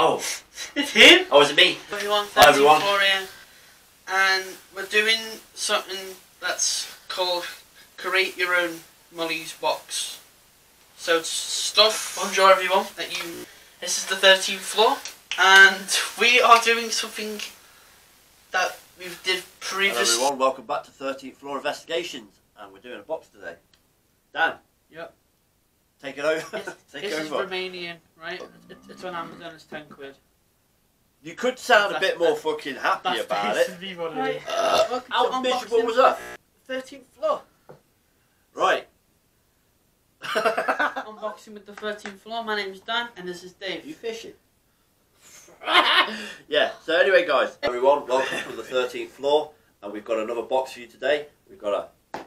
Oh, It's him. oh, is it me? Everyone, Hi, everyone. 34 here. And we're doing something that's called create your own Molly's box. So it's stuff Bonjour, everyone. that you This is the 13th floor. and we are doing something that we did Hello previous. everyone, welcome back to 13th Floor Investigations and we're doing a box today. Dan. Yep. Take it over. This, Take this it is over. Romanian, right? It, it's on Amazon. It's ten quid. You could sound a bit more fucking happy That's about it. basically what it is. Uh, how miserable was that? 13th floor. Right. Unboxing with the 13th floor. My name's Dan, and this is Dave. you fishing? yeah, so anyway guys, everyone, welcome to the 13th floor and we've got another box for you today. We've got a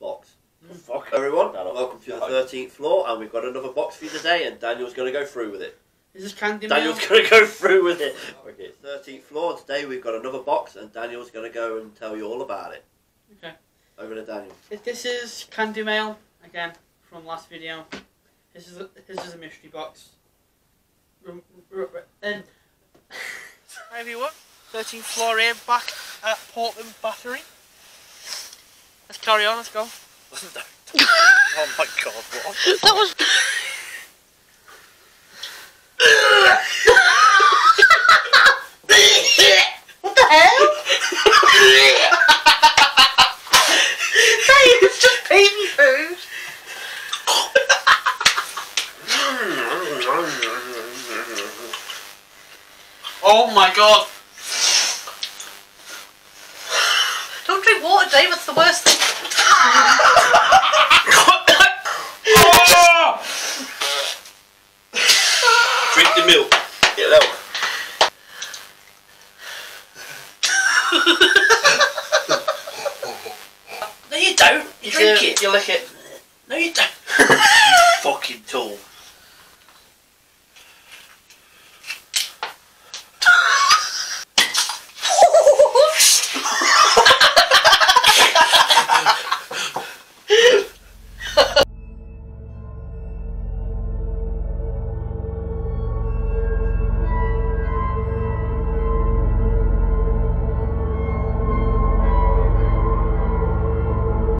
box. Fuck. Everyone, welcome to the 13th floor and we've got another box for you today and Daniel's going to go through with it. Is this is candy mail? Daniel's going to go through with it. Okay, 13th floor. Today we've got another box, and Daniel's going to go and tell you all about it. Okay. Over to Daniel. If This is candy mail again from last video. This is a, this is a mystery box. Rum- ru- ru- And hi everyone, 13th floor here, back at Portland Battery. Let's carry on. Let's go. oh my god, what? That was. what the hell? hey, it's just baby food. Oh my god. Don't drink water, Dave. It's the worst thing. Drink the Get it out. No, you don't. You drink it. you, lick it. No, you it.